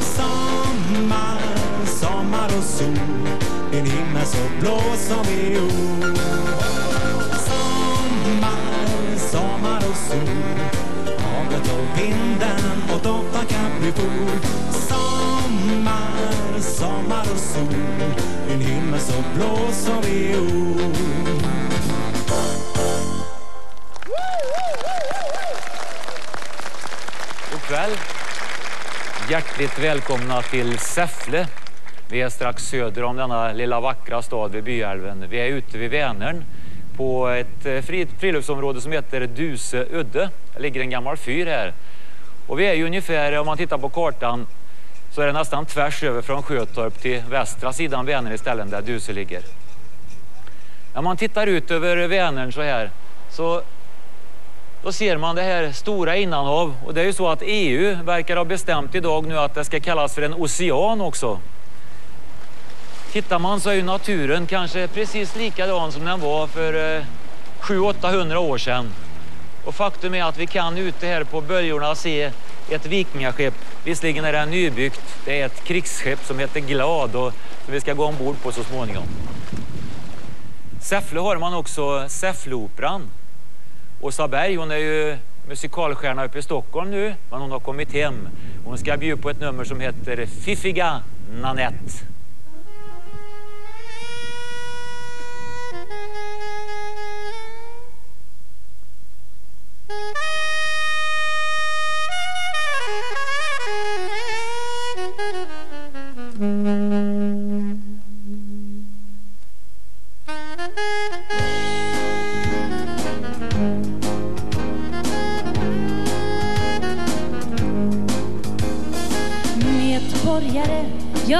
Sommar, sommar och sol. En himmel så blå som viol Sommar, sommar och sol. Havet och vinden och doftar kaprifol. Sommar, sommar och sol. En himmel så blå som viol Hjärtligt välkomna till Säffle. Vi är strax söder om denna lilla vackra stad vid Byälven. Vi är ute vid Vänern på ett eh, friluftsområde som heter Duse udde. Det ligger en gammal fyr här. Och vi är ju ungefär, om man tittar på kartan, så är det nästan tvärs över från Sjötorp till västra sidan Vänern i ställen där Duse ligger. När man tittar ut över Vänern så här så då ser man det här stora innanhav och det är ju så att EU verkar ha bestämt idag nu att det ska kallas för en ocean också. Tittar man så är ju naturen kanske precis likadan som den var för eh, 700-800 år sedan. Och faktum är att vi kan ute här på böljorna se ett vikingaskepp. Visserligen är det nybyggt. Det är ett krigsskepp som heter Glad och som vi ska gå ombord på så småningom. Säffle har man också Säffleoperan. Åsa Berg, hon är ju musikalstjärna uppe i Stockholm nu, men hon har kommit hem. Hon ska bjuda på ett nummer som heter Fiffiga Nanette. Medborgare,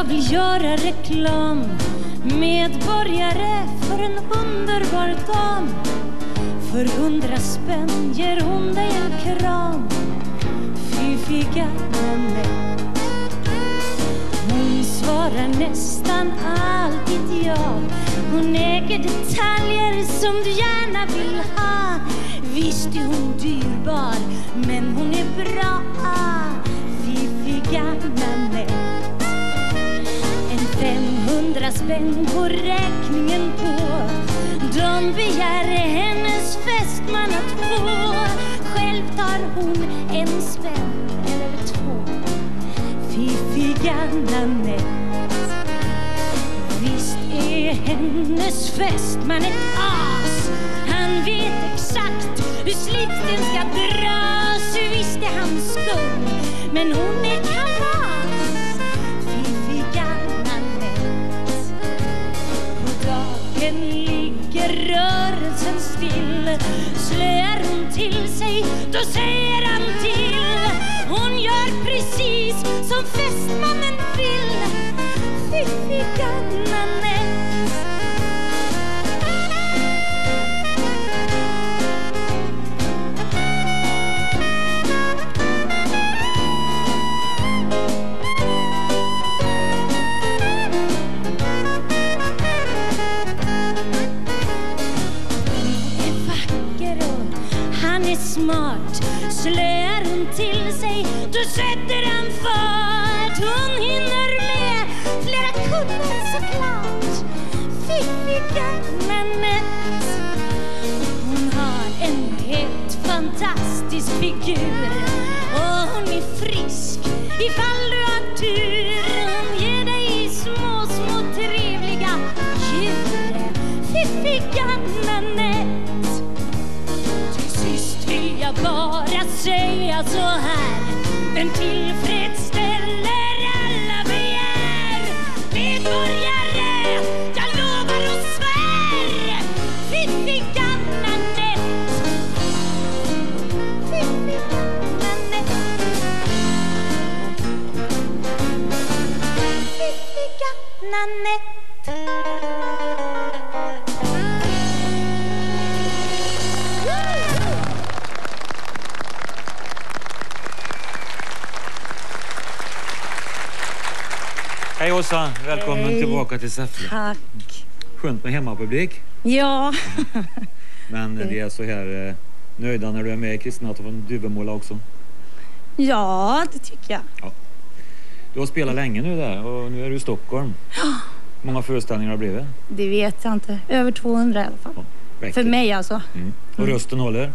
vill göra reklam. Medborgare för en underbar dam. För hundra spänn ger hon dig en kram. Fiffiga Nanette Hon svarar nästan alltid ja. Hon äger detaljer som du gärna vill ha. Visst är hon dyrbar, men hon är bra 500 spänn på räkningen på. De begär hennes fästman att få. Själv tar hon en spänn eller två. Fiffiga Nanette Visst är hennes fästman ett as. Han vet exakt hur slipsen ska dras. Visst är han skum, men hon Slöar hon till sig, hon tillbaka till Säffle. Tack. Skönt med hemmapublik. Ja, Men det är så här eh, Nöjda när du är med i Kristina från Duvemåla också? Ja, det tycker jag. Du har spelat länge nu där och nu är du i Stockholm. Hur många föreställningar har det blivit? Det vet jag inte. Över 200 i alla fall. Räcker. För mig alltså. Mm. Och rösten håller?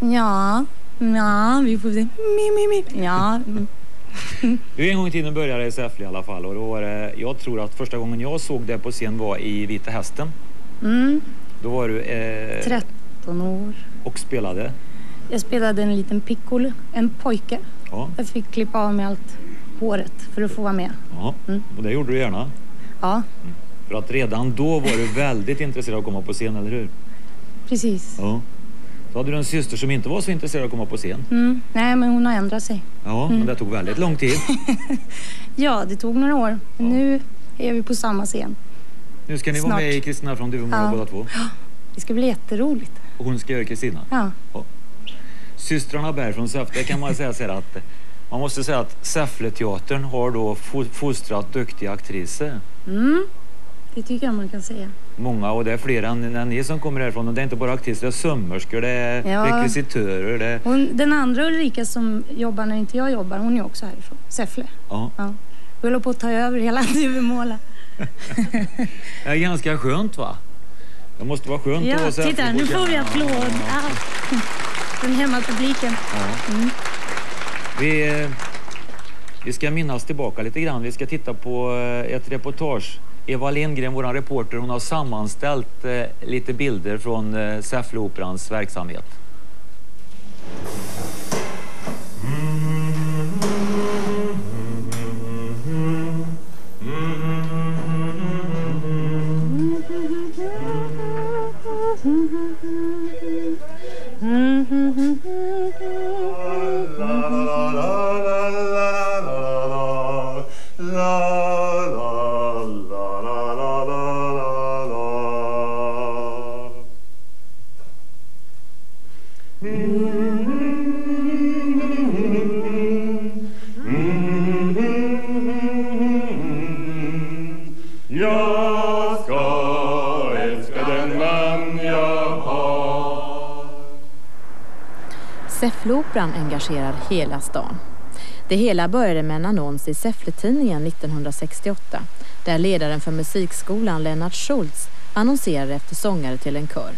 Ja, ja, vi får se. Mi, mi, mi. Ja, mm. Du en gång i tiden började i Säffle i alla fall och då var det, jag tror att första gången jag såg det på scen var i Vita Hästen. mm. Då var du eh, 13 år. och spelade. Jag spelade en liten piccolo, en pojke. Ja, Jag fick klippa av mig allt håret för att få vara med. ja. och det gjorde du gärna. Ja, För att redan då var du väldigt intresserad av att komma på scen, eller hur? precis. Ja. Så hade du en syster som inte var så intresserad av att komma på scen. Mm. Nej, men hon har ändrat sig. Ja, men det tog väldigt lång tid. Ja, det tog några år. Men nu är vi på samma scen. Nu ska ni vara Snart. med i Kristina från Duvemåla Ja. båda två. Det ska bli jätteroligt. Och hon ska göra Kristina. Ja, Systrarna Berg från Säffle kan man säga så att man måste säga att Säffleteatern har då fo- fostrat duktiga aktriser. mm. det tycker jag man kan säga. Många och det är fler än, än ni som kommer härifrån. Och det är inte bara aktriser, det är sömmerskor, det är Ja. rekvisitörer. Det Hon, den andra Ulrika som jobbar när inte jag jobbar, hon är också härifrån. Säffle. ja. Ja. Vi håller på att ta över hela Duvemåla. det är ganska skönt va? Det måste vara skönt att Ja, vara Säffle titta nu får vi applåd. Ja. Från hemmapubliken. Ja. Vi, eh, vi ska minnas tillbaka lite grann. Vi ska titta på eh, ett reportage. Eva Lindgren, vår reporter, hon har sammanställt eh, lite bilder från eh, Säffleoperans verksamhet. Jag Operan engagerar hela stan. Det hela började med en annons i Säffletidningen 1968 där ledaren för musikskolan Lennart Schultz annonserade efter sångare till en kör.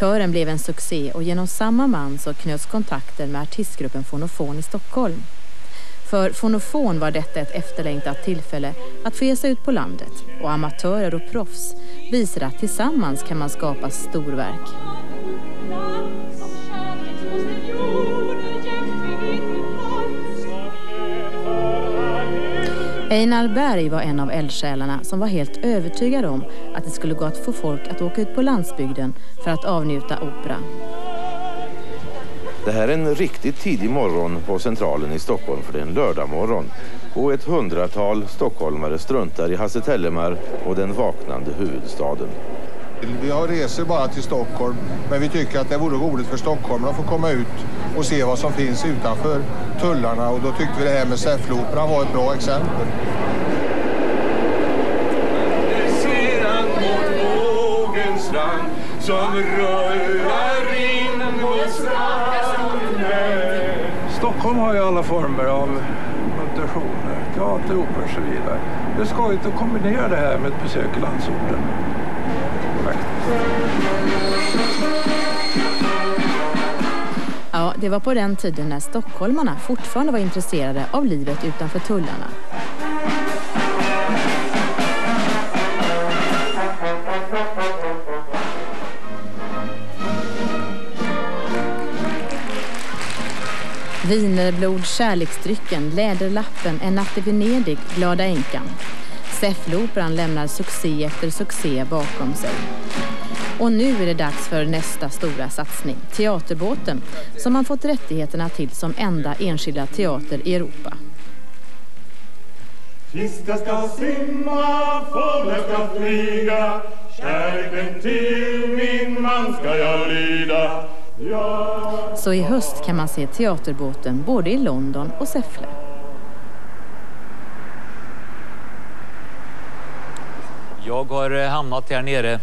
Kören blev en succé och genom samma man så knöts kontakter med artistgruppen Fonofon i Stockholm. För Fonofon var detta ett efterlängtat tillfälle att få ge sig ut på landet och amatörer och proffs visade att tillsammans kan man skapa storverk. Einar Berg var en av eldsjälarna som var helt övertygad om att det skulle gå att få folk att åka ut på landsbygden för att avnjuta opera. Det här är en riktigt tidig morgon på Centralen i Stockholm för det är en lördagmorgon. Och ett hundratal stockholmare struntar i Hasse Tellemar och den vaknande huvudstaden. Vi har reser bara till Stockholm, men vi tycker att det vore roligt för stockholmarna att få komma ut och se vad som finns utanför tullarna och då tyckte vi det här med Säffleoperan var ett bra exempel. mot vågens strand som rullar in mot stranden Stockholm har ju alla former av mutationer, teater, opera och så vidare. Det är skojigt att kombinera det här med ett besök i landsorten. Faktiskt. Ja, det var på den tiden när stockholmarna fortfarande var intresserade av livet utanför tullarna. Wienerblod, kärleksdrycken, Läderlappen, En natt i Venedig, Glada änkan. Säffleoperan lämnar succé efter succé bakom sig. Och nu är det dags för nästa stora satsning, Teaterbåten, som man fått rättigheterna till som enda enskilda teater i Europa. Fiskar ska simma, fåglar ska flyga Kärleken till min man ska jag lyda Ja, Så i höst kan man se Teaterbåten både i London och Säffle. Jag har eh, hamnat här nere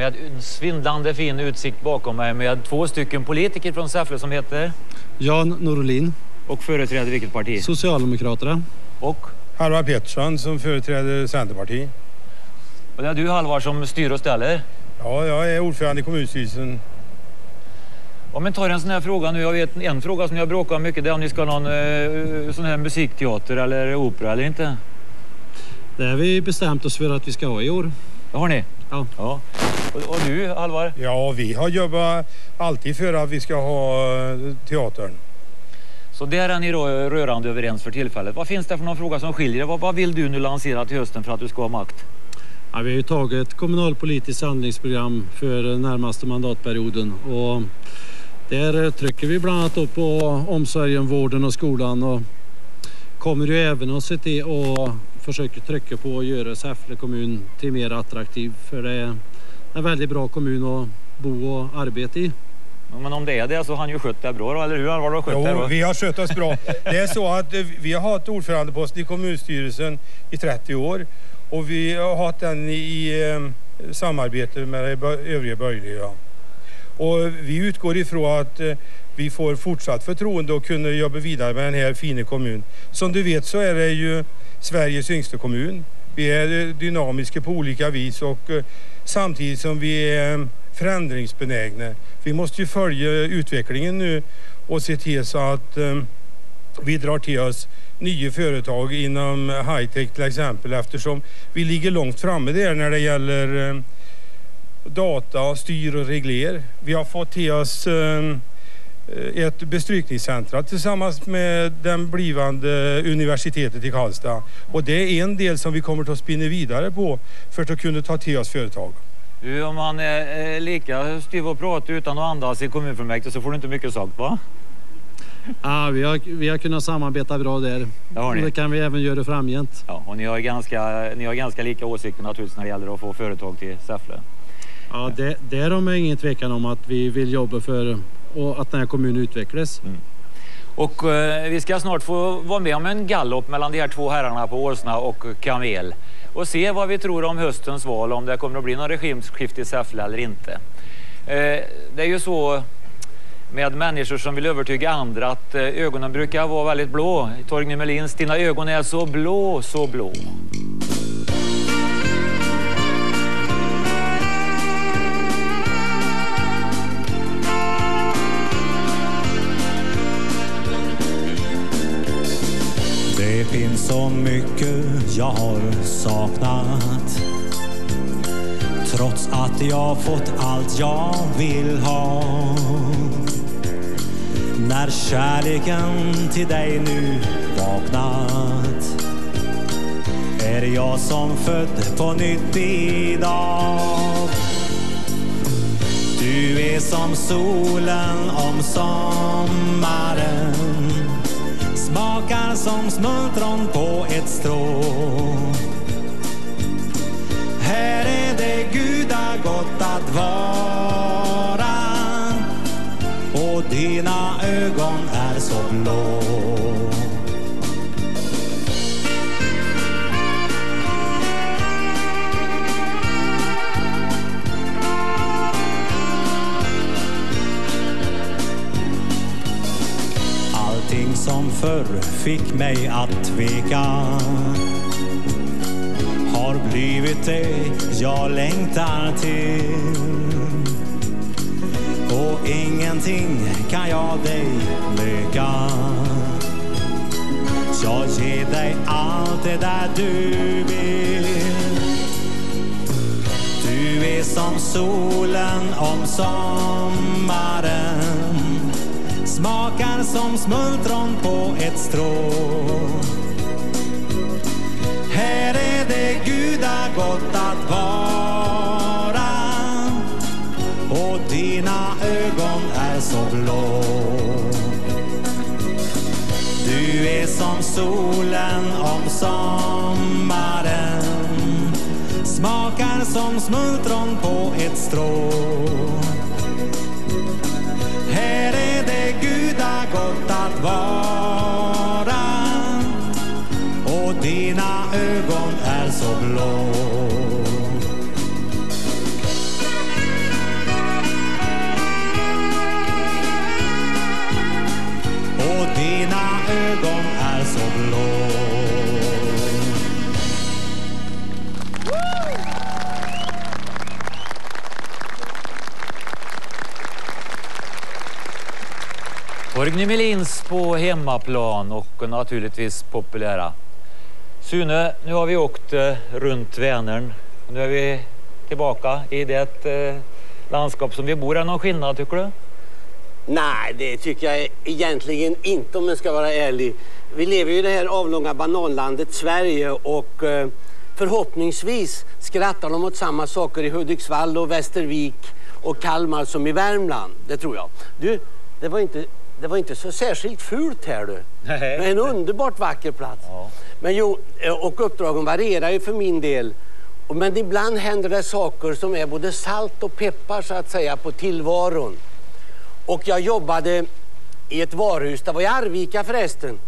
med en svindlande fin utsikt bakom mig med två stycken politiker från Säffle som heter Jan Norlin. och företräder vilket parti? Socialdemokraterna. Och? Halvar Pettersson som företräder Centerpartiet. Och det är du Halvar som styr och ställer? Ja, jag är ordförande i kommunstyrelsen. Om man tar en sån här fråga nu, jag vet en fråga som jag bråkar om mycket det är om ni ska ha någon eh, sån här musikteater eller opera eller inte. Det har vi bestämt oss för att vi ska ha i år. Det har ni? Ja. ja. Och, och du Halvar? Ja, vi har jobbat alltid för att vi ska ha eh, teatern. Så där är ni då rörande överens för tillfället. Vad finns det för någon fråga som skiljer? Vad, vad vill du nu lansera till hösten för att du ska ha makt? Ja, vi har ju tagit ett kommunalpolitiskt handlingsprogram för närmaste mandatperioden och där trycker vi bland annat upp på omsorgen, vården och skolan och kommer ju även att se till och försöker trycka på att göra Säffle kommun till mer attraktiv för det är en väldigt bra kommun att bo och arbeta i. Men om det är det så har han ju skött det bra då, eller hur? Du har skött det Jo, bra. vi har skött oss bra. Det är så att eh, vi har haft ordförandeposten i kommunstyrelsen i 30 år och vi har haft den i eh, samarbete med övriga borgerliga. Och vi utgår ifrån att eh, vi får fortsatt förtroende och kunna jobba vidare med den här fina kommunen. Som du vet så är det ju Sveriges yngsta kommun. Vi är eh, dynamiska på olika vis och eh, samtidigt som vi är eh, förändringsbenägna. Vi måste ju följa utvecklingen nu och se till så att vi drar till oss nya företag inom high-tech till exempel eftersom vi ligger långt framme där när det gäller data, styr och regler. Vi har fått till oss eh, ett bestrykningscentra tillsammans med den blivande universitetet i Karlstad. Och det är en del som vi kommer att spinna vidare på för att kunna ta till oss företag. Du, om man är eh, lika styv och pratar utan att andas i kommunfullmäktige så får du inte mycket sagt va? Ja, vi, har, vi har kunnat samarbeta bra där. Det har ni. Och det kan vi även göra framgent. Ja, och ni har, ganska, ni har ganska lika åsikter naturligtvis när det gäller att få företag till Säffle. Ja, det, därom är ingen tvekan om att vi vill jobba för och att den här kommunen utvecklas. Mm. Och eh, vi ska snart få vara med om en gallop mellan de här två herrarna på Åsna och Kamel och se vad vi tror om höstens val, om det kommer att bli någon regimskifte i Säffle eller inte. Eh, det är ju så med människor som vill övertyga andra att eh, ögonen brukar vara väldigt blå. Torgny Melins, dina ögon är så blå, så blå. Mycket jag har saknat. Trots att jag fått allt jag vill ha. När kärleken till dig nu vaknat Är jag som född på nytt idag. Du är som solen om sommaren. Smakar som smultron på ett strå. Här är det gudagott att vara. Och dina ögon är så blå. Förr fick mig att tveka har blivit det jag längtar till. Och ingenting kan jag dig neka Jag ger dig allt det där du vill. Du är som solen om sommaren. Smakar som smultron på ett strå. Här är det gudagott att vara. Och dina ögon är så blå. Du är som solen om sommaren. Smakar som smultron på ett strå. Gott att vara. Och dina ögon Sune Melins på hemmaplan och naturligtvis populära. Sune, nu har vi åkt eh, runt Vänern. Nu är vi tillbaka i det eh, landskap som vi bor. Är någon skillnad tycker du? Nej, det tycker jag egentligen inte om jag ska vara ärlig. Vi lever ju i det här avlånga bananlandet Sverige och eh, förhoppningsvis skrattar de åt samma saker i Hudiksvall och Västervik och Kalmar som i Värmland. Det tror jag. Du, det var inte, det var inte så särskilt fult här du. Nej. Men en underbart vacker plats. Men jo, eh, och uppdragen varierar ju för min del. Men ibland händer det saker som är både salt och peppar så att säga på tillvaron. Och jag jobbade i ett varuhus, det var i Arvika förresten.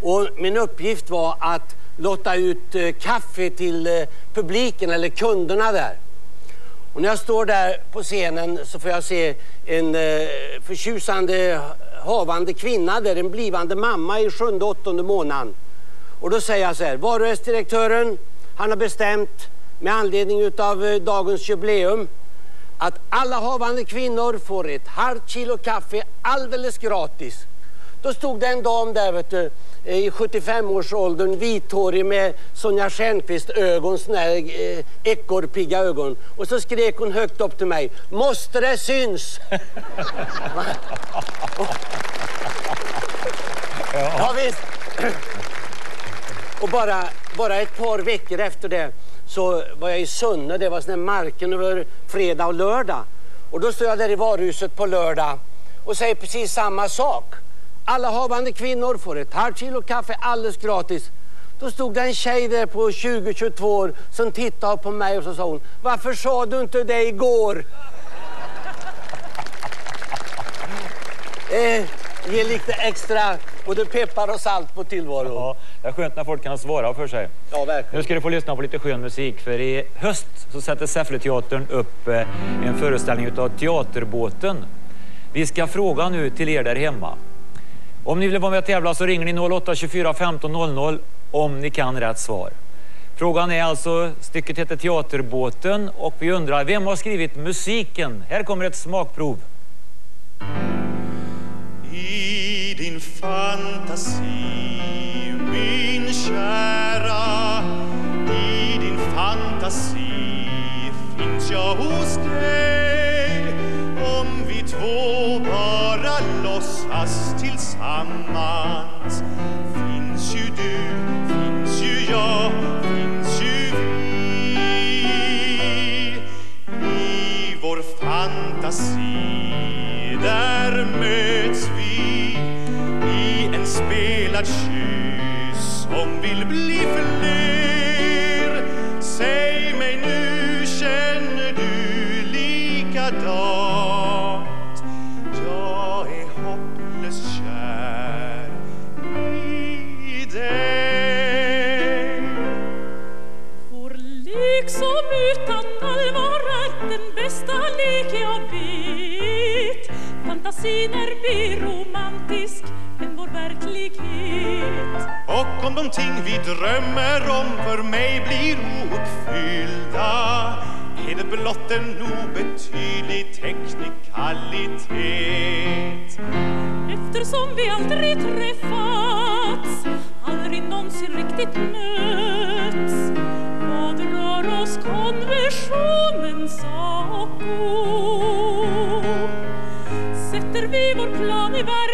Och min uppgift var att lotta ut eh, kaffe till eh, publiken eller kunderna där. Och när jag står där på scenen så får jag se en eh, förtjusande havande kvinna där, en blivande mamma i sjunde, åttonde månaden. Och då säger jag så här, varuhusdirektören, han har bestämt med anledning av eh, dagens jubileum att alla havande kvinnor får ett halvt kilo kaffe alldeles gratis. Då stod det en dam där vet du, i 75-årsåldern, vithårig med Sonja Stjernquist ögon, såna här eh, ekorrpigga ögon. Och så skrek hon högt upp till mig, måste det syns? ja visst. Och bara, bara ett par veckor efter det så var jag i Sunne, det var sån här marken över fredag och lördag. Och då står jag där i varuhuset på lördag och säger precis samma sak. Alla havande kvinnor får ett halvt kilo kaffe alldeles gratis. Då stod det en tjej där på 20-22 år som tittade på mig och så sa hon, varför sa du inte det igår? eh, ge lite extra både peppar och salt på tillvaron. Ja, det är skönt när folk kan svara för sig. Ja, verkligen. Nu ska du få lyssna på lite skön musik för i höst så sätter Säffleteatern upp eh, en föreställning utav Teaterbåten. Vi ska fråga nu till er där hemma. Om ni vill vara med och tävla så ringer ni 08 24 15 00 om ni kan rätt svar. Frågan är alltså, stycket heter Teaterbåten och vi undrar, vem har skrivit musiken? Här kommer ett smakprov. I din fantasi, min kära I din fantasi finns jag hos dig vi två bara låtsas tillsammans. Finns ju du, finns ju jag, finns ju vi. I vår fantasi där möts vi i en spelad någonting vi drömmer om. För mig blir ouppfyllda. Är det blott en obetydlig teknikalitet. Eftersom vi aldrig träffats, aldrig någonsin riktigt mötts vad rör oss konversionen sak Sätter vi vår plan i verket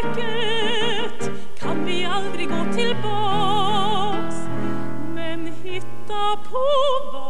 hitta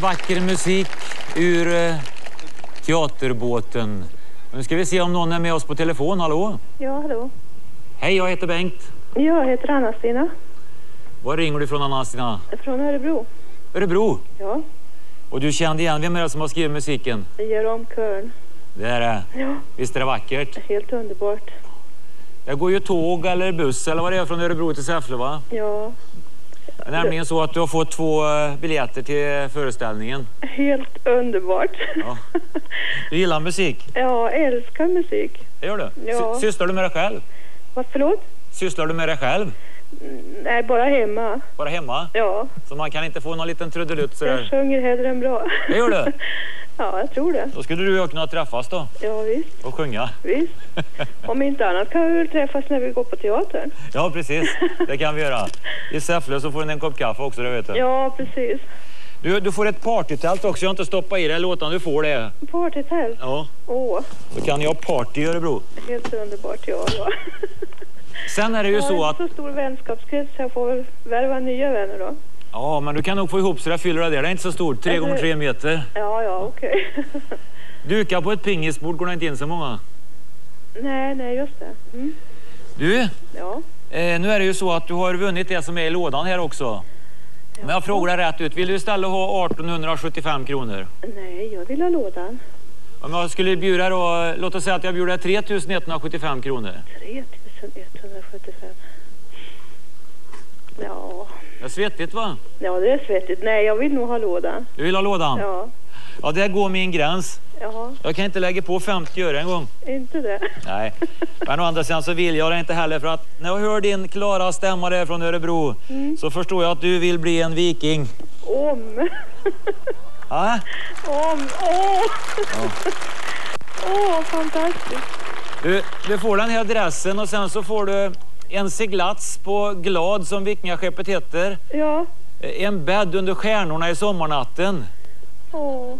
vacker musik ur eh, teaterbåten. Nu ska vi se om någon är med oss på telefon. Hallå? Ja, hallå. Hej, jag heter Bengt. Jag heter Anna-Stina Var ringer du ifrån Anna-Stina? från Örebro. Örebro. Ja, Och du kände igen, vem är det som har skrivit musiken? om kören. Det är det. Ja, Visst är det vackert? helt underbart. Det går ju tåg eller buss eller vad det är från Örebro till Säffle va? Ja, Det är nämligen så att du har fått två eh, biljetter till föreställningen. helt underbart. Ja. Du gillar musik? Ja, älskar musik. Det gör du? Ja. Sy- Sysslar du med det själv? Vad, förlåt? Sysslar du med det själv? Nej, bara hemma. Bara hemma? Ja, Så man kan inte få någon liten trudelutt jag sjunger hellre än bra. Det gör du? Ja, jag tror det. Då skulle du och jag kunna träffas då Ja, visst, och sjunga. visst. Om inte annat kan vi träffas när vi går på teatern. Ja, precis. Det kan vi göra. I Säffle så får du en kopp kaffe också, det vet du. Ja, precis. Du, du får ett partytält också. Jag har inte stoppat i det låten. Du får det. Partytält. Ja. Åh, Då kan jag party i Örebro. helt underbart, ja. ja. Sen är det ju jag så har att... inte så stor vänskapskrets så jag får värva nya vänner då. Ja, men du kan nog få ihop så det fyller det där. Det är inte så stort. Tre gånger tre meter. Ja, ja, okej. Duka på ett pingisbord går det inte in så många. nej, nej, just det. Mm. Du, Ja. eh, nu är det ju så att du har vunnit det som är i lådan här också. Men jag frågar dig rätt ut. Vill du istället ha 1875 kronor? Nej, jag vill ha lådan. Om jag skulle bjuda då, låt oss säga att jag bjuder 3175 kronor. 3175. Ja. Det är svettigt va? ja, det är svettigt. Nej, jag vill nog ha lådan. Du vill ha lådan? Ja. Ja, där går min gräns. Jaha, Jag kan inte lägga på 50 öre en gång. inte det. Nej, men å andra sidan så vill jag det inte heller för att när jag hör din klara stämma där från Örebro Mm. så förstår jag att du vill bli en viking. Om. Ja, Om. Åh! Åh, fantastiskt. du, du får den här adressen och sen så får du en seglats på Glad som vikingaskeppet heter. Ja. En bädd under stjärnorna i sommarnatten. Åh.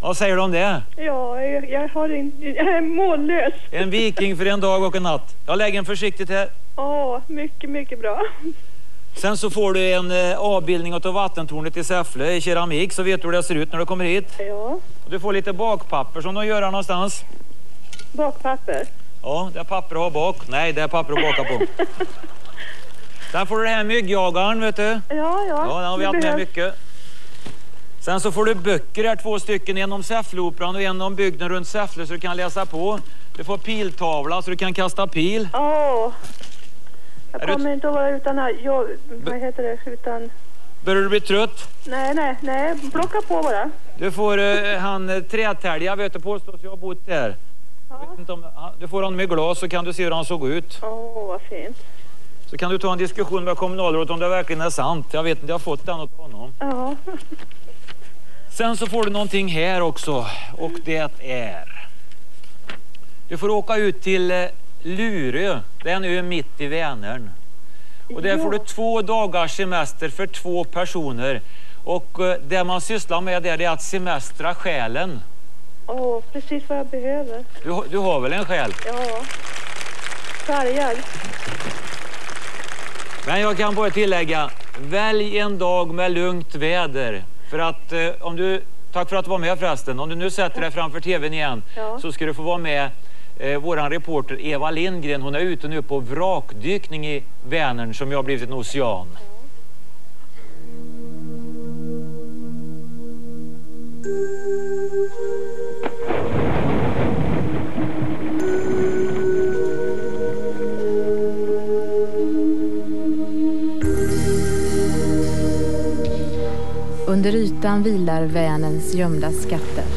Vad säger du om det? Ja, jag, jag har inte... Jag är mållös. En viking för en dag och en natt. Jag lägger en försiktigt här. Åh, mycket, mycket bra. Sen så får du en eh, avbildning av vattentornet i Säffle i keramik så vet du hur det ser ut när du kommer hit. Ja. Du får lite bakpapper som de gör här någonstans. Bakpapper. Ja, det är papper att ha bak. Nej, det är papper att baka på. Sen får du det här myggjagaren, vet du. Ja, ja. Ja, den har vi haft med mycket. Sen så får du böcker här, två stycken. En om Säffleoperan och en om bygden runt Säffle så du kan läsa på. Du får piltavla så du kan kasta pil. Åh. Jag Är du- kommer inte att vara utan... Jag, vad heter det? Utan... Börjar du bli trött? Nej, nej, nej. Plocka på bara. Du får eh, han eh, trätälja, vet du, påstås jag har bott där. Om, du får honom i glas så kan du se hur han såg ut. Åh, vad fint. Så kan du ta en diskussion med kommunalrådet om det verkligen är sant. Jag vet inte, jag har fått den åt honom. Ja. Sen så får du någonting här också och det är... Du får åka ut till eh, Lurö, det är en ö mitt i Vänern. Och där får du två dagars semester för två personer. Och eh, det man sysslar med där är att semestra själen. Åh, precis vad jag behöver. Du, du har väl en själ? Ja. Färgad. Men jag kan bara tillägga, välj en dag med lugnt väder. För att eh, om du, tack för att du var med förresten, om du nu sätter dig framför tvn igen Ja. så ska du få vara med eh, våran reporter Eva Lindgren. Hon är ute nu på vrakdykning i Vänern som ju har blivit en ocean. Under ytan vilar Vänerns gömda skatter.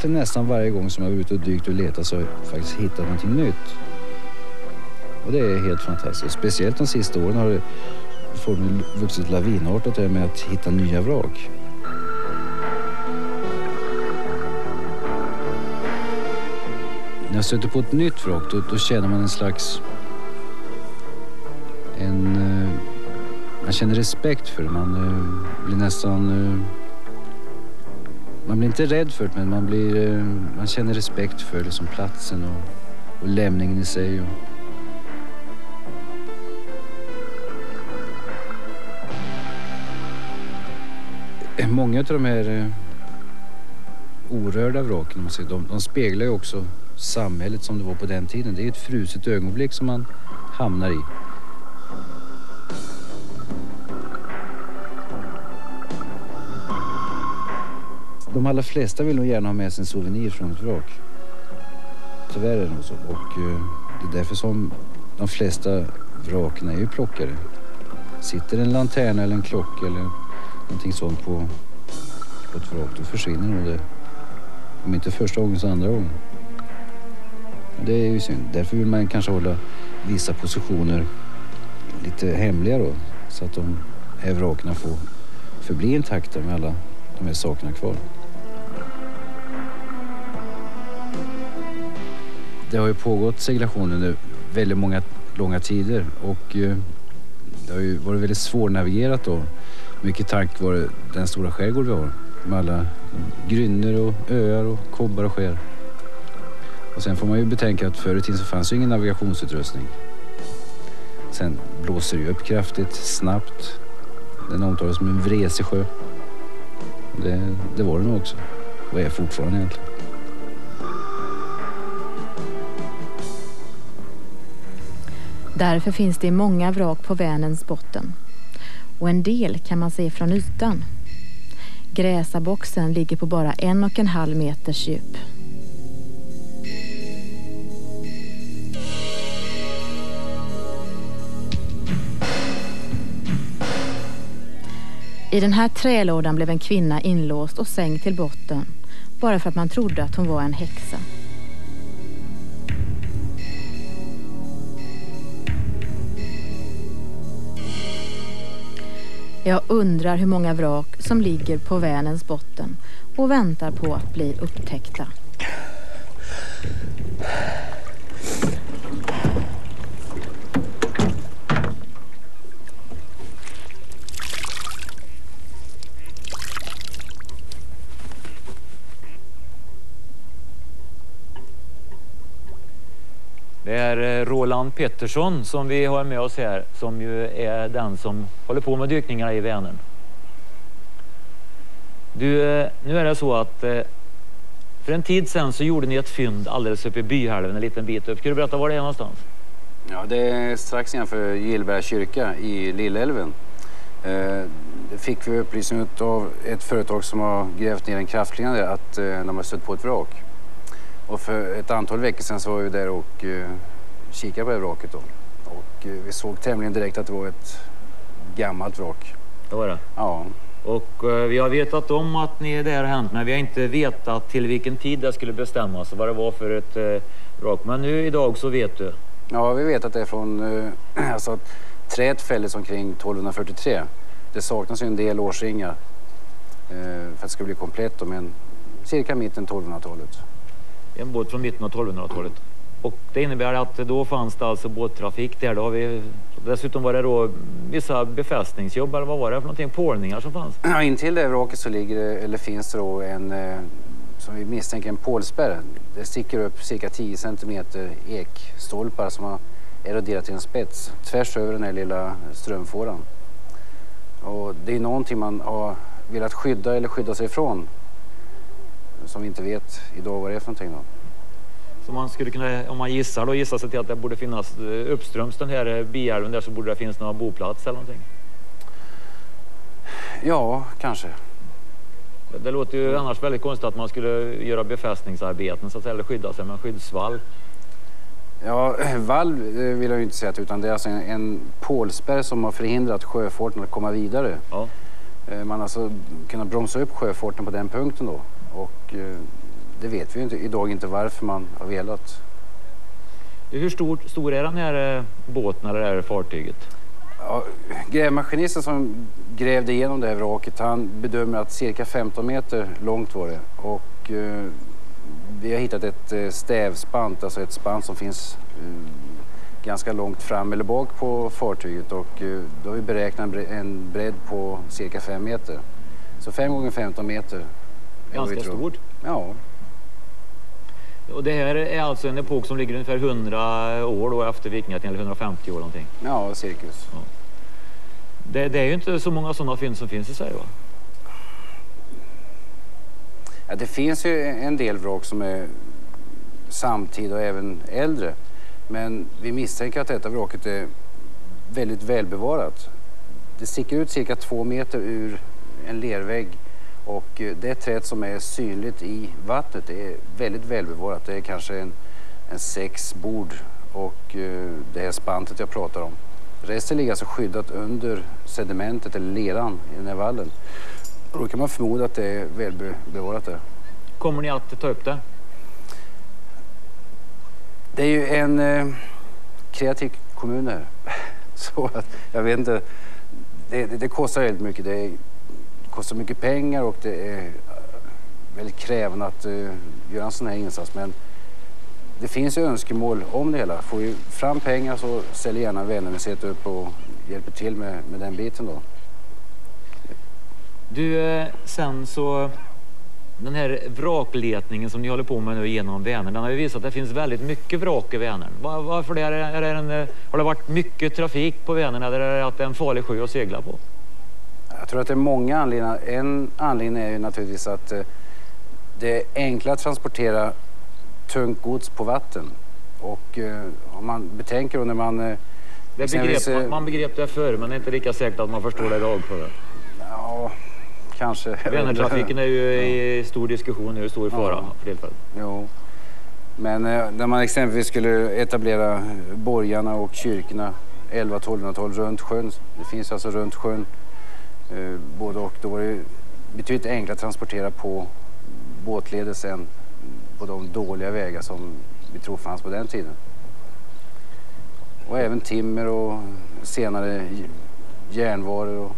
Egentligen nästan varje gång som jag varit ute och dykt och letat så har jag faktiskt hittat någonting nytt. Och det är helt fantastiskt. Speciellt de sista åren har det formen vuxit lavinartat det här med att hitta nya vrak. När jag stöter på ett nytt vrak då, då känner man en slags... En... Eh, man känner respekt för det. Man eh, blir nästan... Eh, man blir inte rädd för det, men man, blir, eh, man känner respekt för liksom platsen och, och lämningen i sig. Och, eh, Många av de här eh, orörda vraken, man säger, de, de speglar ju också samhället som det var på den tiden. Det är ett fruset ögonblick som man hamnar i. De allra flesta vill nog gärna ha med sig en souvenir från ett vrak. Tyvärr är det nog så. Och eh, det är därför som de flesta vraken är ju plockade. Sitter en lanterna eller en klocka eller någonting sånt på, på ett vrak, då försvinner nog det. Om inte första gången så andra gången. Det är ju synd. Därför vill man kanske hålla vissa positioner lite hemliga då. Så att de här vraken får förbli intakta med alla de här sakerna kvar. Det har ju pågått segregation under väldigt många långa tider och eh, det har ju varit väldigt svårnavigerat då. Mycket tack vare den stora skärgård vi har med alla grynnor och öar och kobbar och skär. Och sen får man ju betänka att förr i tiden så fanns ju ingen navigationsutrustning. Sen blåser det ju upp kraftigt, snabbt. Den omtalas som en vresig sjö. Det, det var det nog också. Och är fortfarande egentligen. Därför finns det många vrak på Vänerns botten. Och en del kan man se från ytan. Gräsaboxen ligger på bara en och en halv meters djup. I den här trälådan blev en kvinna inlåst och sänkt till botten bara för att man trodde att hon var en häxa. Jag undrar hur många vrak som ligger på Vänerns botten och väntar på att bli upptäckta. Är eh, Roland Pettersson som vi har med oss här som ju är den som håller på med dykningarna i Vänern. Du, eh, nu är det så att eh, för en tid sedan så gjorde ni ett fynd alldeles uppe i Byhalven, en liten bit upp. Ska du berätta var det är någonstans? Ja, det är strax innanför Gillberga kyrka i Lillälven. Eh, det fick vi upplysning av ett företag som har grävt ner en kraftlinje där att eh, de har stött på ett vrak. Och för ett antal veckor sedan så var vi där och eh, kikade på det här vraket då. Och eh, vi såg tämligen direkt att det var ett gammalt vrak. Det var det? Ja. Och eh, vi har vetat om att ni, det har hänt men vi har inte vetat till vilken tid det skulle bestämmas och vad det var för ett eh, vrak. Men nu idag så vet du. Ja, vi vet att det är från... Eh, alltså att träet fälldes omkring 1243. Det saknas ju en del årsringar eh, för att det ska bli komplett då, men cirka mitten 1200-talet. En båt från mitten av 1200-talet. Och det innebär att då fanns det alltså båttrafik där. Då har vi, dessutom var det då vissa befästningsjobb eller vad var det för någonting? Pålningar som fanns. Ja, intill det vraket så ligger det, eller finns det då en, eh, som vi misstänker, en pålspärr. Det sticker upp cirka 10 centimeter ekstolpar som har eroderat till en spets tvärs över den här lilla strömfåran. Och det är någonting man har velat skydda eller skydda sig ifrån som vi inte vet idag vad det är för någonting. Då. Så man skulle kunna, om man gissar då, gissa sig till att det borde finnas eh, uppströms den här eh, biälven där så borde det finnas några boplats eller någonting. Ja, kanske. Det, låter ju annars väldigt konstigt att man skulle göra befästningsarbeten så att säga, eller skydda sig med en skyddsvall. Ja, valv eh, vill jag ju inte säga utan det är alltså en, en pålspärr som har förhindrat sjöfarten att komma vidare. Ja. Man har alltså kunnat bromsa upp sjöfarten på den punkten då. Och det vet vi ju inte, idag inte varför man har velat. Hur stor, stor är den här eh, båten eller det här fartyget? Ja, grävmaskinisten som grävde igenom det här vraket han bedömer att cirka 15 meter långt var det. Och, eh, vi har hittat ett eh, stävspant, alltså ett spann som finns eh, ganska långt fram eller bak på fartyget och eh, då har vi beräknat en bre- en bredd på cirka 5 meter. Så 5 gånger 15 meter. Ganska stort. Ja. Och det här är alltså en epok som ligger ungefär 100 år då efter vikingatiden, eller 150 år någonting. Ja, cirkus. Det, det är ju inte så många sådana fynd som finns i Sverige va? Ja, det finns ju en del vrak som är samtida och även äldre. Men vi misstänker att detta vraket är väldigt välbevarat. Det sticker ut cirka två meter ur en lervägg och eh, det träd som är synligt i vattnet är väldigt välbevarat. Det är kanske en, en sex bord och eh, det är spantet jag pratar om. Resten ligger alltså skyddat under sedimentet eller leran i den här vallen. Och då kan man förmoda att det är välbevarat där. Kommer ni att ta upp det? Det är ju en eh, kreativ kommun här. Så att, jag vet inte, det, det, det kostar väldigt mycket. Det, är, kostar mycket pengar och det är eh, väldigt krävande att eh, göra en sån här insats. Men det finns ju önskemål om det hela. Får vi fram pengar så säljer gärna Vänermuseet upp och hjälper till med, med den biten då. Du, eh, sen så den här vrakletningen som ni håller på med nu genom Vänern, den har ju visat att det finns väldigt mycket vrak i Vänern. Var, varför det? Är är det en, eh, har det varit mycket trafik på Vänern eller är det att det är en farlig sjö att segla på? Jag tror att det är många anledningar. En anledning är ju naturligtvis att eh, det är enklare att transportera tungt gods på vatten. Och eh, om man betänker då när man... Eh, Det begrep, man, man begrep det förr men det är inte lika säkert att man förstår det idag. För det. Ja, kanske. Vänertrafiken är ju i stor diskussion nu, stor fara Ja. för tillfället. Jo. Men eh, när man exempelvis skulle etablera borgarna och kyrkorna 11-1200-tal runt sjön. Det finns alltså runt sjön eh, både och. Då var det betydligt enklare att transportera på båtledes än på de dåliga vägar som vi tror fanns på den tiden. Och även timmer och senare järnvaror. Och...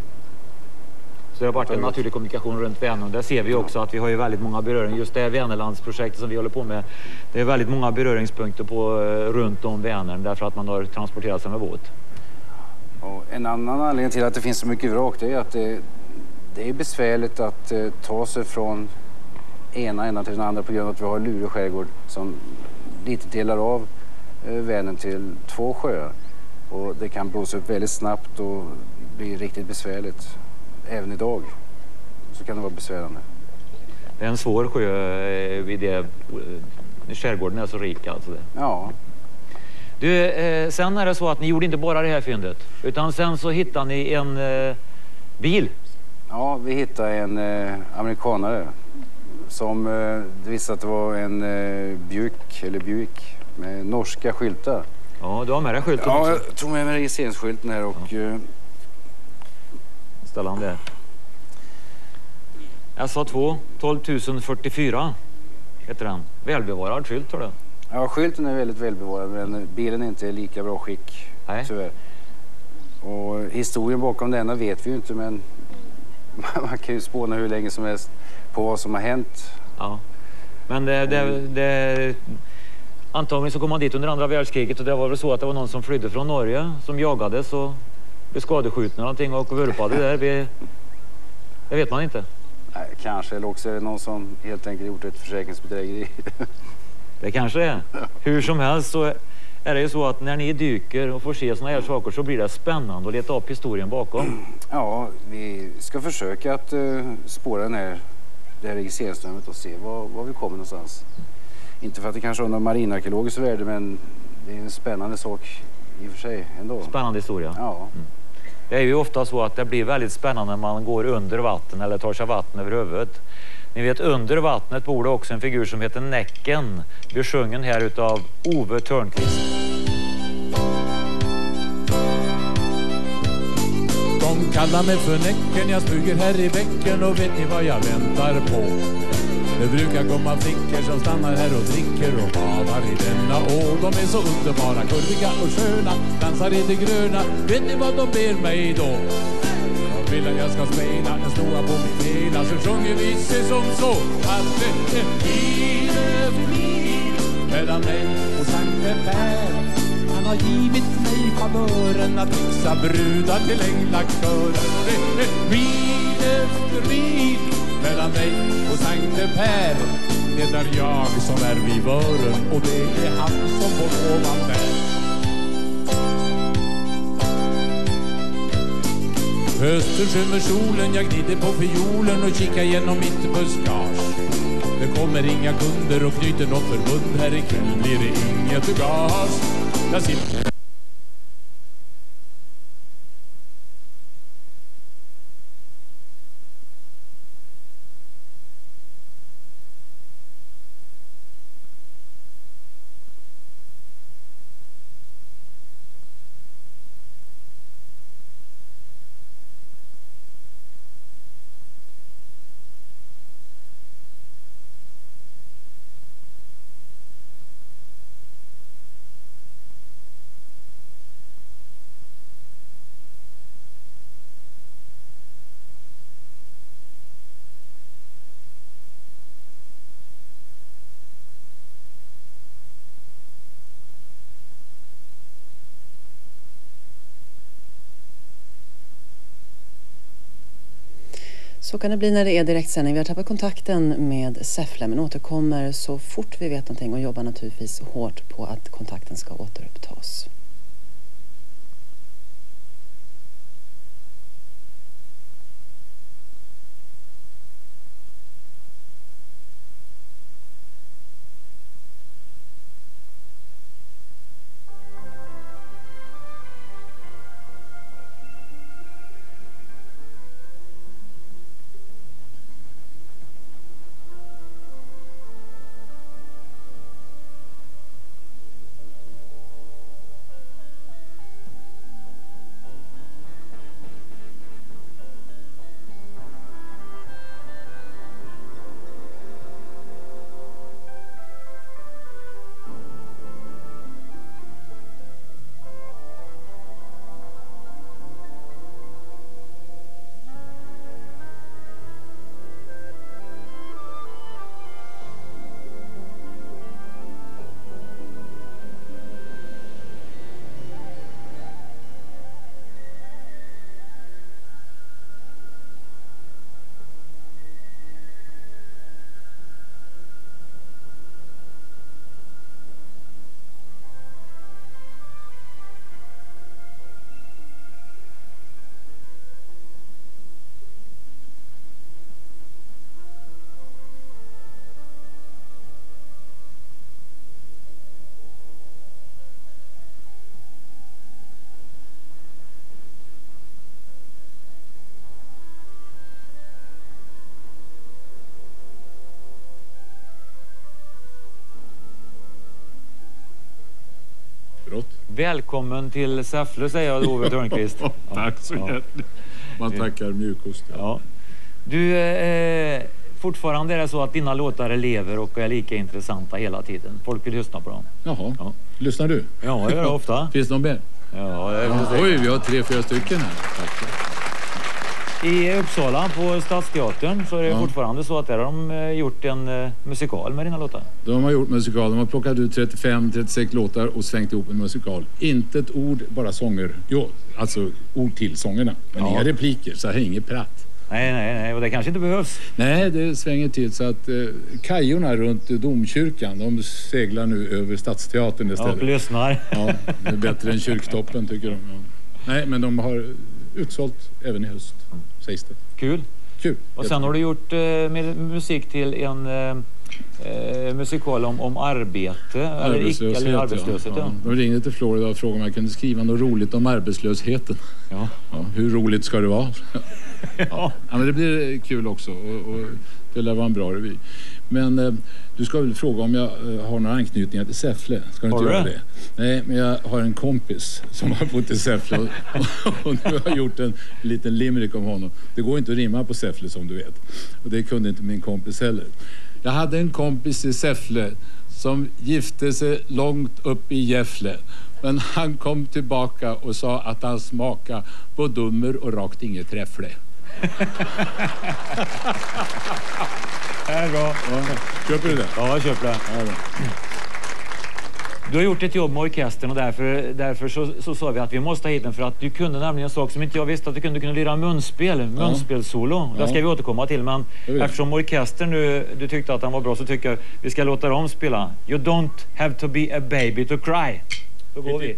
Så det har varit en naturlig kommunikation runt Vänern. Där ser vi också att vi har ju väldigt många beröring. Just det här Vänerlandsprojektet som vi håller på med. Det är väldigt många beröringspunkter på, eh, runt om Vänern därför att man har transporterat sig med båt. Och en annan anledning till att det finns så mycket vrak är att det, det är besvärligt att eh, ta sig från ena ändan till den andra på grund av att vi har Lure skärgård som lite delar av eh, Vänern till två sjöar. Och det kan blåsa upp väldigt snabbt och bli riktigt besvärligt. Även idag så kan det vara besvärande. Det är en svår sjö eh, vid det. eh, Skärgården är så rik alltså. Det. Ja. Du, eh, sen är det så att ni gjorde inte bara det här fyndet utan sen så hittade ni en eh, bil. Ja, vi hittade en eh, amerikanare som eh, visade att det var en eh, Buick, eller Buick med norska skyltar. Ja, du har med dig skylten Ja, också. jag tog med mig registreringsskylten här och eh, Ställer han där. SA2 12044 heter den. Välbevarad skylt har du. Ja, skylten är väldigt välbevarad men bilen är inte i lika bra skick Nej. tyvärr. Och historien bakom denna vet vi ju inte men man kan ju spåna hur länge som helst på vad som har hänt. Ja. Men det, det, det, antagligen så kom man dit under andra världskriget och det var väl så att det var någon som flydde från Norge som jagades och blev skadeskjuten eller någonting och vurpade där. Vi, det vet man inte. Nej, kanske, eller också är det någon som helt enkelt gjort ett försäkringsbedrägeri. Det kanske är. Hur som helst så är det ju så att när ni dyker och får se såna här saker så blir det spännande att leta upp historien bakom. Ja, vi ska försöka att uh, spåra den här, det här registreringsnumret och se var, var vi kommer någonstans. Inte för att det kanske har någon marinarkeologiskt värde men det är en spännande sak i och för sig ändå. Spännande historia. Ja. Det är ju ofta så att det blir väldigt spännande när man går under vatten eller tar sig vatten över huvudet. Ni vet under vattnet bor det också en figur som heter Näcken, besjungen här utav Ove Törnqvist. De kallar mig för Näcken, jag smyger här i bäcken och vet ni vad jag väntar på? Det brukar komma flickor som stannar här och dricker och badar i denna å. De är så underbara, kurviga och sköna, dansar i det gröna. Vet ni vad de ber mig då? De vill att jag ska spela den stora på min fela så sjunger vi sig som så att det är mil över mil mellan mig och Sankte Per. Han har givit mig favören att fixa brudar till änglakören. Det är mil efter mil mellan mig och Sankte Per. Det är jag som är vivören och det är han som bor ovan Hösten skymmer solen, jag gnider på fiolen och kikar genom mitt buskage. Det kommer inga kunder och knyter något förbund. Här ikväll blir det inget gage. Jag sitter Så kan det bli när det är direktsändning. Vi har tappat kontakten med Säffle men återkommer så fort vi vet någonting och jobbar naturligtvis hårt på att kontakten ska återupptas. Välkommen till Säffle säger jag Ove Törnqvist. Tack så hjärtligt. Man tackar mjukost. Ja. Du, eh, fortfarande är det så att dina låtar lever och är lika intressanta hela tiden. Folk vill lyssna på dem. Jaha. Lyssnar du? Ja, det gör jag ofta. Finns det någon mer? Ja, jag Ja, Oj, vi har tre, fyra stycken här. I Uppsala på Stadsteatern så är det Ja. fortfarande så att där har de eh, gjort en eh, musikal med dina låtar. De har gjort musikal. De har plockat ut 35-36 låtar och svängt ihop en musikal. Inte ett ord, bara sånger. Jo, alltså ord till sångerna. Men Ja. inga repliker, så här inget pratt. Nej, nej, nej, och det kanske inte behövs. Nej, det svänger till så att eh, kajorna runt domkyrkan, de seglar nu över Stadsteatern istället. Och lyssnar. Ja, det är bättre än kyrktoppen tycker de. Ja. Nej, men de har utsålt även i höst, sägs det. Kul. Kul. Och sen har du gjort eh, musik till en eh, eh, musikal om, om arbete eller, icke, eller arbetslöshet. Ja. De ringde till Florida och frågade om jag kunde skriva något roligt om arbetslösheten. Ja. hur roligt ska det vara? ja. men det blir kul också och, och det lär vara en bra revy. Men eh, du ska väl fråga om jag eh, har några anknytningar till Säffle? Ska du inte göra det? det? Nej, men jag har en kompis som har bott i Säffle och, och nu har jag gjort en liten limerick om honom. Det går inte att rimma på Säffle som du vet. Och det kunde inte min kompis heller. Jag hade en kompis i Säffle som gifte sig långt upp i Gäffle. Men han kom tillbaka och sa att han smaka på dummer och rakt inget träffle. Det är bra. Ja, köper du det? Ja, jag köper det. Du har gjort ett jobb med orkestern och därför, därför så, så sa vi att vi måste ha hit den för att du kunde nämligen en sak som inte jag visste att du kunde, du kunde lira munspel, munspelssolo. Det ska Ja. vi återkomma till men Det eftersom orkestern nu, du tyckte att den var bra så tycker jag vi ska låta dem spela You don't have to be a baby to cry. Då går vi.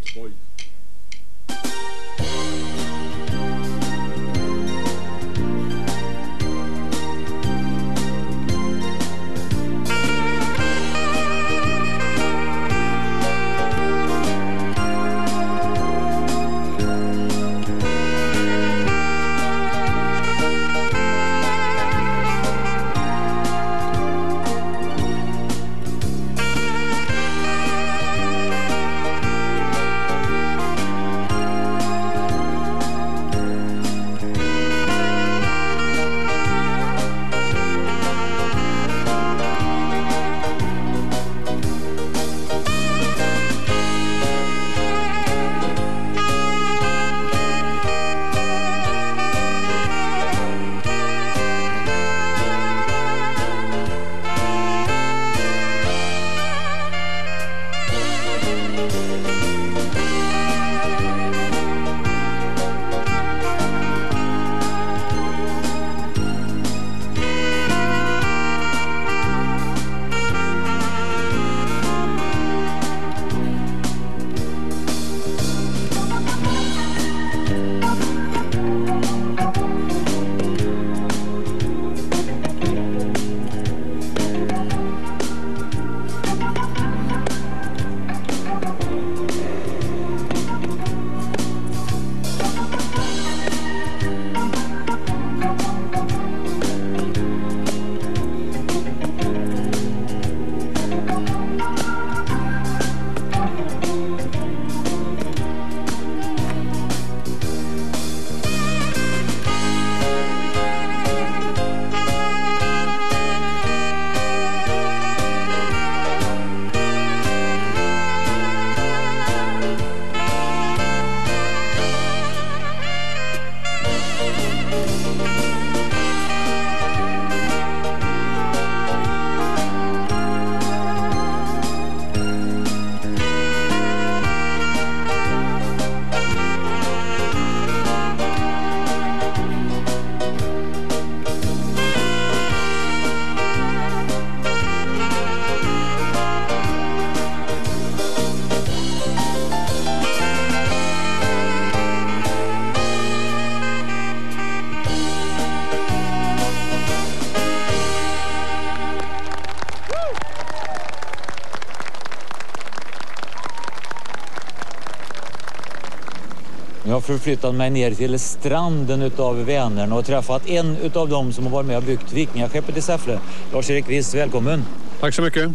Förflyttat mig ner till stranden utav Vänern och träffat en utav dem som har varit med och byggt vikingaskeppet i Säffle. Lars-Erik Wiss, välkommen. Tack så mycket.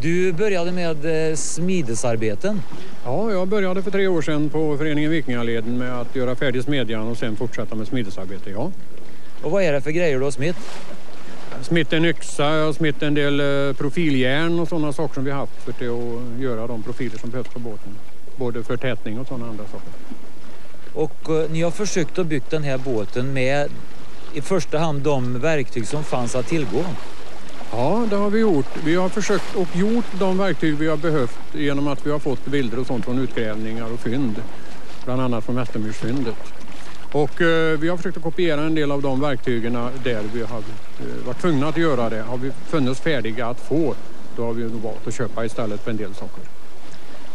Du började med eh, smidesarbeten. Ja, jag började för tre år sedan på föreningen Vikingaleden med att göra färdig smedjan och sen fortsätta med smidesarbete, ja. Och vad är det för grejer du har smitt? Smitt en yxa, jag har smitt en del eh, profiljärn och sådana saker som vi har haft för att göra de profiler som behövs på båten. Både för tätning och sådana andra saker. Och eh, ni har försökt att bygga den här båten med i första hand de verktyg som fanns att tillgå. Ja, det har vi gjort. Vi har försökt och gjort de verktyg vi har behövt genom att vi har fått bilder och sånt från utgrävningar och fynd. Bland annat från Västermyrsfyndet. Och eh, vi har försökt att kopiera en del av de verktygen där vi har eh, varit tvungna att göra det. Har vi funnits färdiga att få, då har vi valt att köpa istället för en del saker.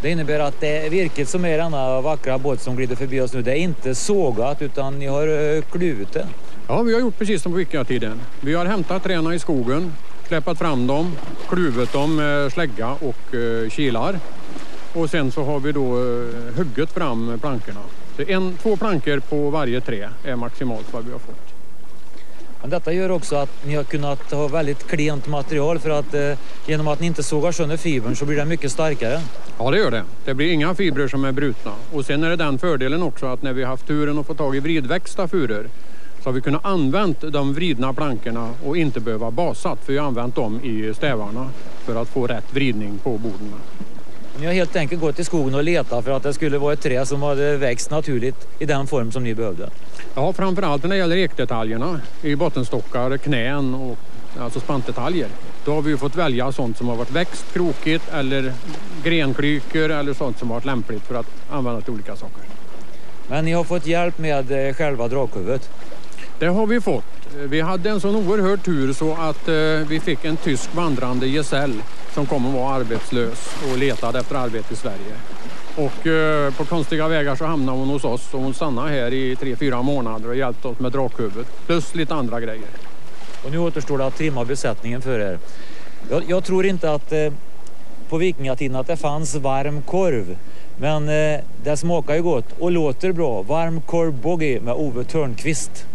Det innebär att det virket som är i denna vackra båt som glider förbi oss nu, det är inte sågat utan ni har eh, kluvit det. Ja, vi har gjort precis som på vikingatiden. Vi har hämtat träna i skogen, släpat fram dem, kluvit dem med slägga och eh, kilar. Och sen så har vi då eh, fram plankorna. Så en, två plankor på varje trä är maximalt vad vi har fått. Men detta gör också att ni har kunnat ha väldigt klent material för att eh, genom att ni inte sågar sönder fibern så blir det mycket starkare. Ja, det gör det. Det blir inga fibrer som är brutna. Och sen är det den fördelen också att när vi har haft turen att få tag i vridväxta furor så har vi kunnat använt de vridna plankorna och inte behöva basat för vi har använt dem i stävarna för att få rätt vridning på borden. Ni har helt enkelt gått i skogen och letat för att det skulle vara ett trä som hade växt naturligt i den form som ni behövde. Ja, framförallt när det gäller ekdetaljerna i bottenstockar, knän och alltså spantdetaljer. Då har vi ju fått välja sånt som har varit växt krokigt eller grenklykor eller sånt som har varit lämpligt för att använda till olika saker. Men ni har fått hjälp med eh, själva draghuvudet. Det har vi fått. Vi hade en sån oerhörd tur så att eh, vi fick en tysk vandrande gesäll som kom och var arbetslös och letade efter arbete i Sverige. Och eh, på konstiga vägar så hamnade hon hos oss och hon stannade här i tre, fyra månader och hjälpte oss med drakhuvudet plus lite andra grejer. Och nu återstår det att trimma besättningen för er. Jag, jag tror inte att eh, på vikingatiden att det fanns varm korv. Men eh, det smakar ju gott och låter bra. Varm korv bogey med Ove Törnqvist.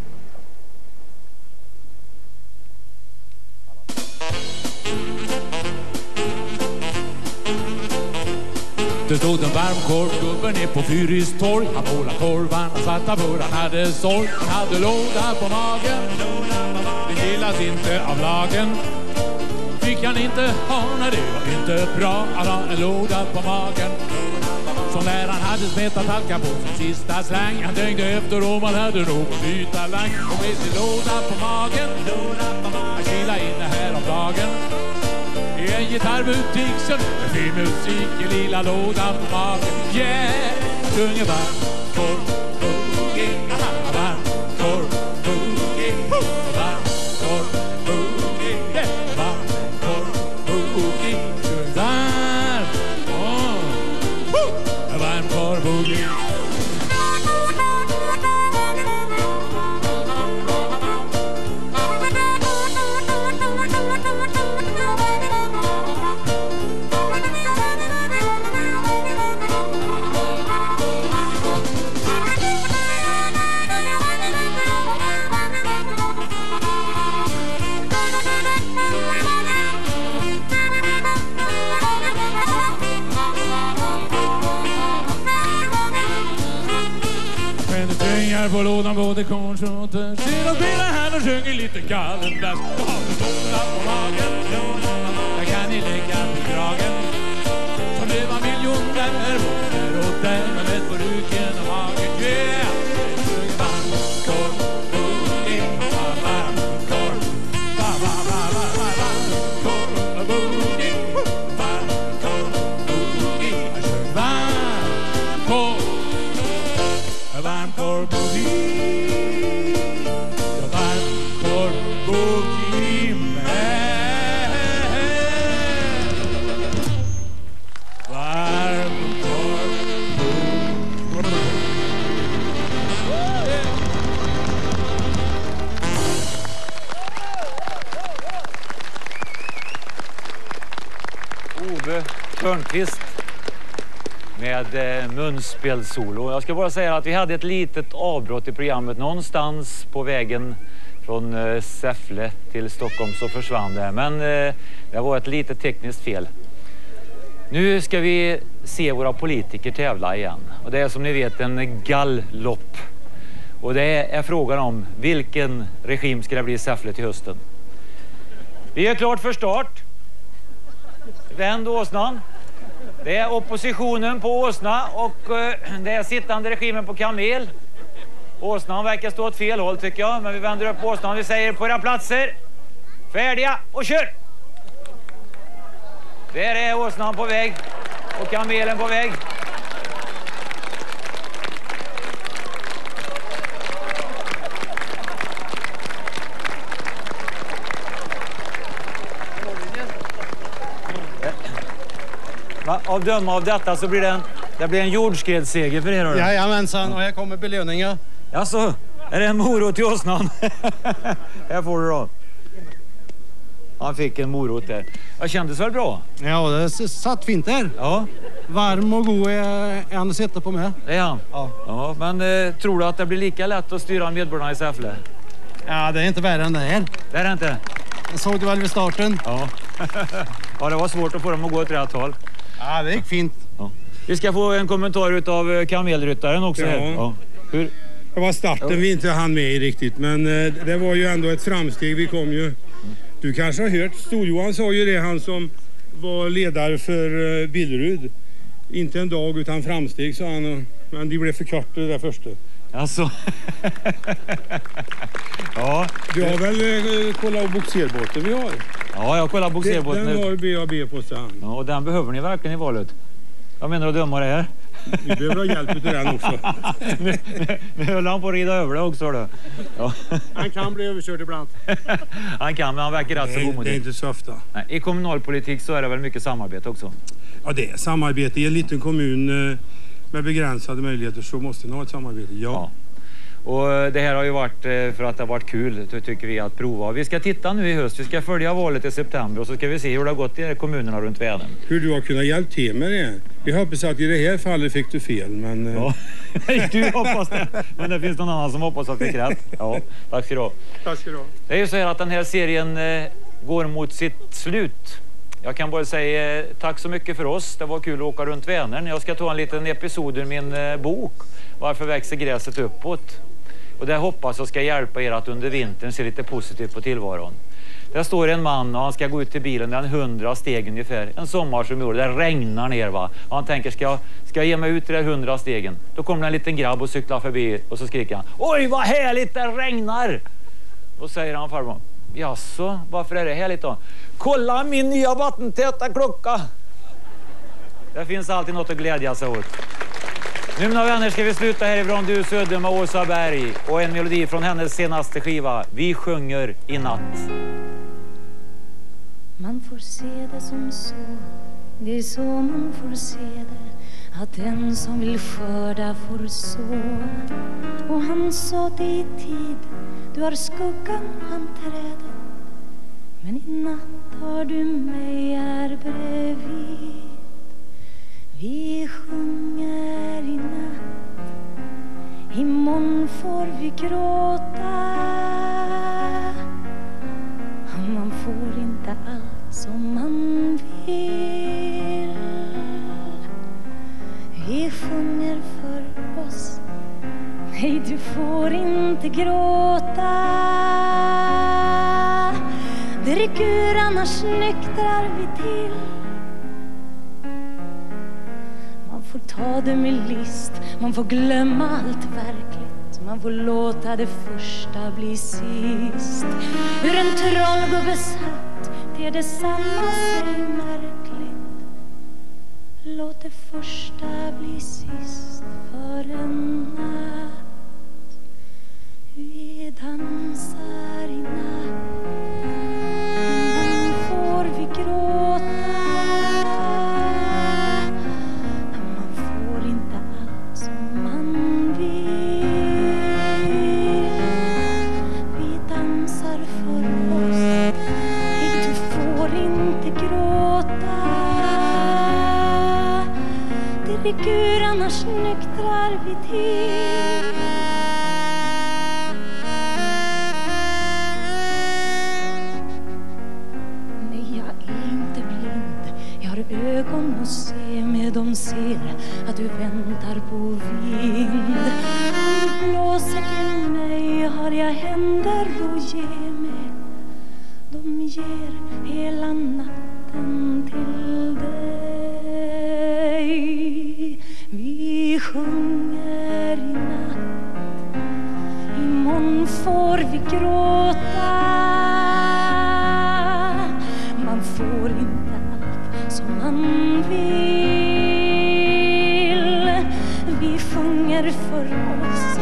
Det stod en varm korvgubbe ner på Fyris torg. Han målade korvarna svarta för han hade sorg. Han hade låda på magen. Det gillas inte av lagen. Fick han inte ha, nej det var inte bra att ha en låda på magen. Som när han hade smetat halka på sin sista slang. Han tänkte efter om han hade någon byta lang. Och med sin låda på magen. Han kilade inne här i en gitarrbutik som med fin musik i lilla lådan på magen. Yeah! Sjunger på lådan både kornsorter Sedan spelar här och sjunger lite galen vers Då har du på magen Där kan ni lägga på kragen Som det var miljoner både åt den Med vett på ryggen och magen Yeah! Törnqvist med munspelsolo. munspelssolo. Jag ska bara säga att vi hade ett litet avbrott i programmet. Någonstans på vägen från eh, Säffle till Stockholm så försvann det. Men eh, det var ett litet tekniskt fel. Nu ska vi se våra politiker tävla igen. Och det är som ni vet en galllopp. Och det är frågan om vilken regim ska det bli i Säffle till hösten. Vi är klart för start. Vänd åsnan. Det är oppositionen på åsna och eh, det är sittande regimen på kamel. Åsnan verkar stå åt fel håll tycker jag, men vi vänder upp åsnan. Vi säger på era platser, färdiga och kör! Där är åsnan på väg och kamelen på väg. Va? Av döma av detta så blir det en, det blir en jordskredsseger för er. hörru. Jajamensan, och här kommer belöningen. Jaså, är det en morot till åsnan? här får du då. Han fick en morot där. Jag kändes väl bra? Ja, det satt fint där. Ja. Varm och god är han att sitta på med. Det är han? Ja. ja men eh, tror du att det blir lika lätt att styra medborgarna i Säffle? Ja, det är inte värre än det här. Det är det inte? Det såg du väl vid starten? Ja. ja, det var svårt att få dem att gå åt rätt håll. Ja, det gick fint. Ja. Vi ska få en kommentar utav eh, kamelryttaren också här. Ja. Ja. Hur, Det var starten vi inte hann med i riktigt, men eh, det var ju ändå ett framsteg. Vi kom ju... Du kanske har hört, Stor-Johan sa ju det, han som var ledare för eh, Billerud. Inte en dag utan framsteg, sa han. Men de blev för korta det där första. Alltså. ja. Du har väl eh, kollat bogserbåten vi har? Ja, jag kollar bogserbåten Den nu. har BAB på sig. Ja, och den behöver ni verkligen i valet. Jag menar att döma det här. Vi behöver ha hjälp av den också. nu, nu, nu höll han på att rida över det också. Då. Ja. Han kan bli överkörd ibland. Han kan, men han verkar rätt så godmodig. det är inte så ofta. Nej, I kommunalpolitik så är det väl mycket samarbete också. Ja, det är samarbete. I en liten kommun eh, med begränsade möjligheter så måste ni ha ett samarbete. Ja. Och eh, det här har ju varit eh, för att det har varit kul, ty- tycker vi, att prova. Vi ska titta nu i höst. Vi ska följa valet i september och så ska vi se hur det har gått i kommunerna runt Vänern. Hur du har kunnat hjälpa till med det. Vi hoppas att i det här fallet fick du fel, men... eh, Ja. Du hoppas det. Men det finns någon annan som hoppas att fick rätt. Ja, tack ska du ha. Tack ska du ha. Det är ju så här att den här serien går mot sitt slut. Jag kan bara säga tack så mycket för oss. Det var kul att åka runt Vänern. Jag ska ta en liten episod ur min bok. Varför växer gräset uppåt? Och det hoppas jag ska hjälpa er att under vintern se lite positivt på tillvaron. Där står en man och han ska gå ut till bilen, det är en hundra steg ungefär. En sommar som i år, det regnar ner va. Och han tänker, ska jag, ska jag ge mig ut i de hundra stegen? Då kommer det en liten grabb och cyklar förbi och så skriker han, oj vad härligt det regnar! Då säger han farbror. jaså, varför är det härligt då? Kolla min nya vattentäta klocka! Det finns alltid något att glädja sig åt. Nu mina vänner ska vi sluta härifrån du Södde med Åsa Berg och en melodi från hennes senaste skiva, Vi sjunger i natt. Man får se det som så, det är så man får se det att den som vill skörda får så. Och han sa det i tid, du har skuggan han trädet men i natt har du mig här bredvid. Vi sjunger i natt, imorgon får vi gråta. Man får inte allt som man vill. Vi sjunger för oss, nej du får inte gråta. Drick ur annars nyktrar vi till. Får ta det med list, man får glömma allt verkligt. Man får låta det första bli sist. Hur en trollgubbe satt, det är detsamma sig märkligt. Låt det första bli sist för en natt. Vi dansar i natt. Drick ur, annars nyktrar vi till. Nej, jag är inte blind. Jag har ögon att se med. De ser att du väntar på vind. Om du blåser till mig har jag händer att ge mig De ger hela natten till dig. Vi sjunger i natt. Imorgon får vi gråta. Man får inte allt som man vill. Vi sjunger för oss.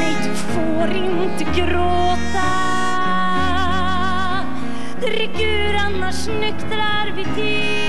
Nej, du får inte gråta. Drick ur, annars nyktrar vi till.